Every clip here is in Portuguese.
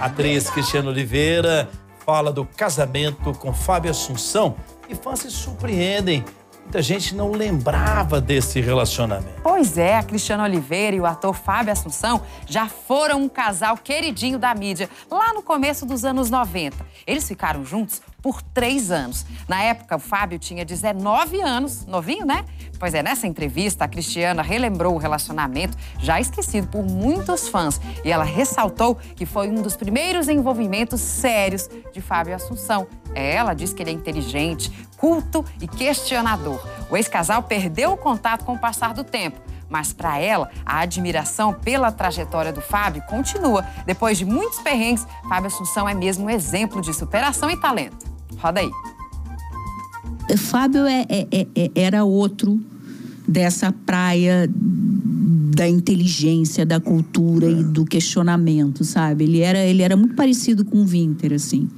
Atriz Cristiano Oliveira fala do casamento com Fábio Assunção e fãs se surpreendem. Muita gente não lembrava desse relacionamento. Pois é, a Cristiano Oliveira e o ator Fábio Assunção já foram um casal queridinho da mídia lá no começo dos anos 90. Eles ficaram juntos por três anos. Na época, o Fábio tinha 19 anos, novinho, né? Pois é, nessa entrevista, a Cristiana relembrou o relacionamento já esquecido por muitos fãs. E ela ressaltou que foi um dos primeiros envolvimentos sérios de Fábio Assunção. Ela diz que ele é inteligente, culto e questionador. O ex-casal perdeu o contato com o passar do tempo. Mas para ela, a admiração pela trajetória do Fábio continua. Depois de muitos perrengues, Fábio Assunção é mesmo um exemplo de superação e talento. Roda aí. Fábio é, é, é, era outro dessa praia da inteligência, da cultura e do questionamento, sabe? Ele era, ele era muito parecido com o Winter, assim.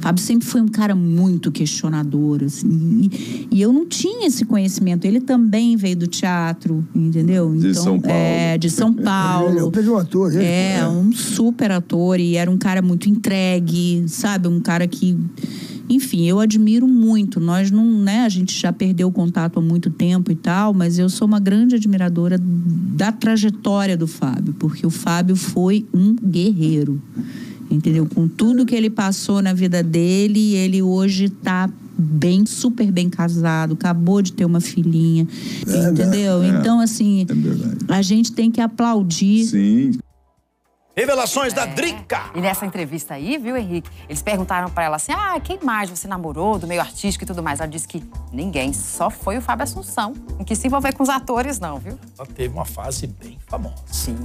Fábio sempre foi um cara muito questionador, assim, e, e, eu não tinha esse conhecimento. Ele também veio do teatro, entendeu? De então, São Paulo. É, de São Paulo. Ele é um ator, ele, é, é, um super ator e era um cara muito entregue, sabe? Um cara que enfim, eu admiro muito. Nós não, né, a gente já perdeu o contato há muito tempo e tal, mas eu sou uma grande admiradora da trajetória do Fábio, porque o Fábio foi um guerreiro. Entendeu? Com tudo que ele passou na vida dele, ele hoje está bem, super bem casado, acabou de ter uma filhinha, é, entendeu? É, então, assim, é a gente tem que aplaudir. Sim. Revelações é. da Drica. E nessa entrevista aí, viu, Henrique? Eles perguntaram para ela assim: ah, quem mais você namorou do meio artístico e tudo mais? Ela disse que ninguém, só foi o Fábio Assunção. Não quis se envolver com os atores, não, viu? Ela teve uma fase bem famosa. Sim.